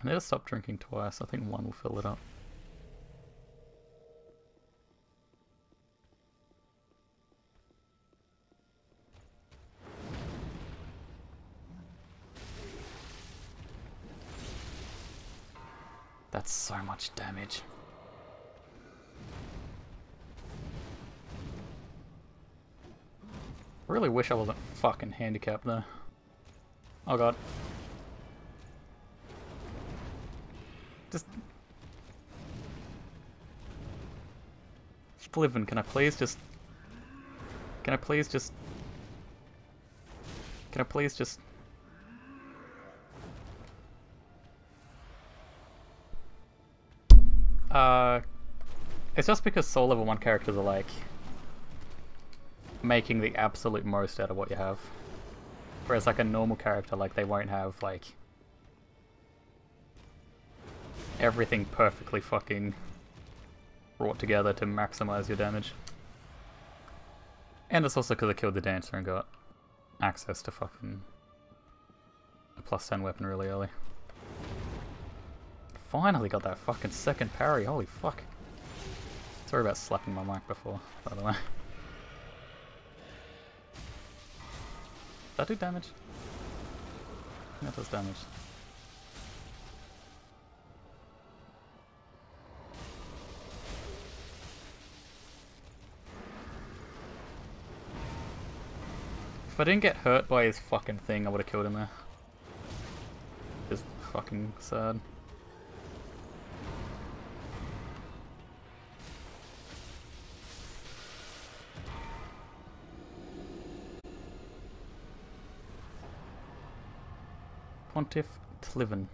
I need to stop drinking twice. I think one will fill it up. That's so much damage. I really wish I wasn't fucking handicapped though. Oh god. Just... Sulyvahn, can I please just... Can I please just... Can I please just... Uh... It's just because soul level 1 characters are like... Making the absolute most out of what you have. Whereas like a normal character, like they won't have like everything perfectly fucking brought together to maximize your damage. And it's also because I killed the dancer and got access to fucking a plus 10 weapon really early. Finally got that fucking second parry, holy fuck. Sorry about slapping my mic before, by the way. Did That do damage? That does damage. If I didn't get hurt by his fucking thing, I would have killed him there. Just fucking sad. Pontiff Sulyvahn.